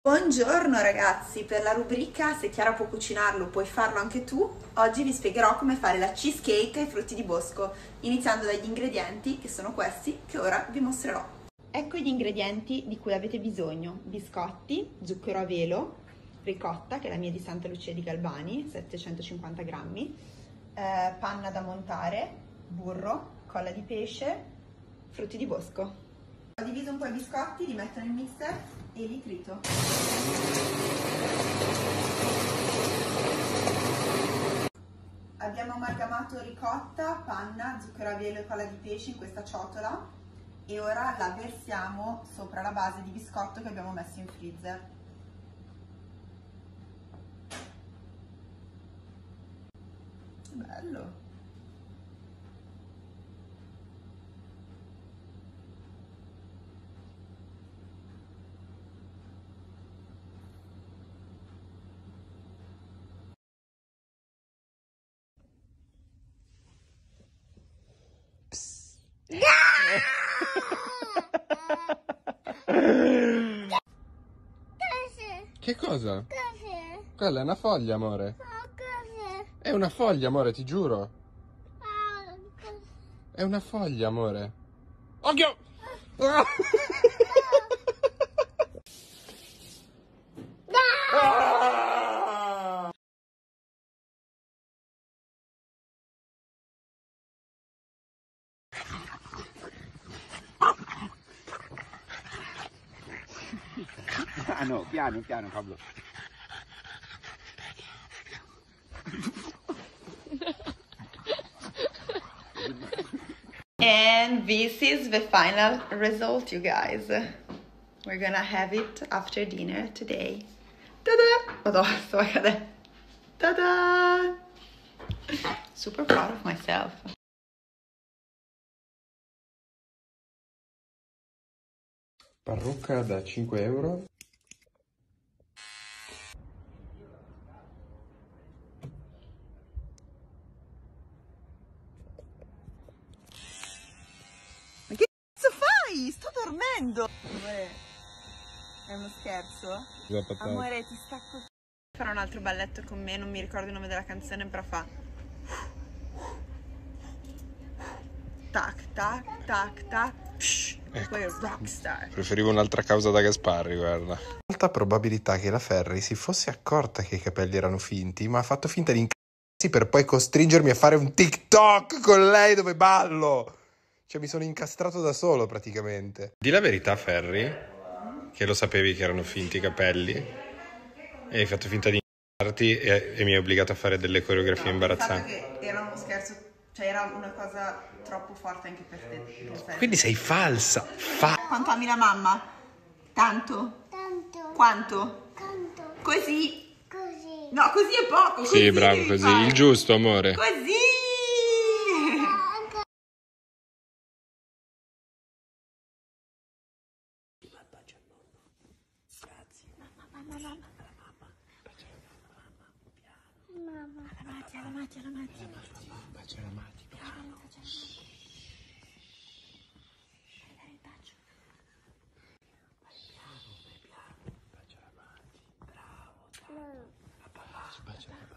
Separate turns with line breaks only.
Buongiorno ragazzi, per la rubrica Se Chiara può cucinarlo puoi farlo anche tu, oggi vi spiegherò come fare la cheesecake ai frutti di bosco, iniziando dagli ingredienti che sono questi che ora vi mostrerò. Ecco gli ingredienti di cui avete bisogno, biscotti, zucchero a velo, ricotta che è la mia di Santa Lucia di Galbani, 750 grammi, eh, panna da montare, burro, colla di pesce, frutti di bosco. Ho diviso un po' i biscotti, li metto nel mixer e li trito. Abbiamo amalgamato ricotta, panna, zucchero a velo e colla di pesce in questa ciotola e ora la versiamo sopra la base di biscotto che abbiamo messo in freezer. Bello!
Che cosa?
Cos'è?
Quella è una foglia, amore.
Oh, cos'è?
È una foglia, amore, ti giuro.
Oh?
È una foglia, amore. Occhio! Ah! Ah
no, piano, piano Pablo.
And this is the final result, you guys. We're gonna have it after dinner today. Ta-da! Madonna, sto a cadere. Ta-da! Super proud of myself.
Parrucca da 5 euro.
Dormendo! Amore, è uno scherzo? Amore, ti stacco. Farò un altro balletto con me, non mi ricordo il nome della canzone, però fa. Tac, tac, tac, tac. Psh,
Ecco.
Poi rockstar.
Preferivo un'altra causa da Gasparri, guarda. Alta probabilità che la Ferri si fosse accorta che i capelli erano finti, ma ha fatto finta di incazzarsi per poi costringermi a fare un TikTok con lei dove ballo. Cioè, mi sono incastrato da solo praticamente. Di la verità, Ferri, che lo sapevi che erano finti i capelli e hai fatto finta di incazzarti e, e mi hai obbligato a fare delle coreografie imbarazzanti.
Il fatto che era uno scherzo, cioè era una cosa troppo forte anche per te. per.
Quindi sei falsa. Fa-
Quanto ami la mamma? Tanto?
Tanto.
Quanto?
Tanto.
Così?
Così.
No, così è poco.
sì,
così
bravo,
devi
così.
fare.
Il giusto, amore.
Così!
C'è
la Mati, c'è la Mati. C'è la Mati, c'è
la Mati. Bravo, bravo, bravo. Bacia la mano. Bravo, bravo. Bacia la.